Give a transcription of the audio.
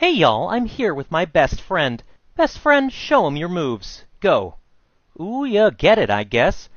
Hey y'all, I'm here with my best friend. Best friend, show 'em your moves. Go. Ooh, ya get it, I guess.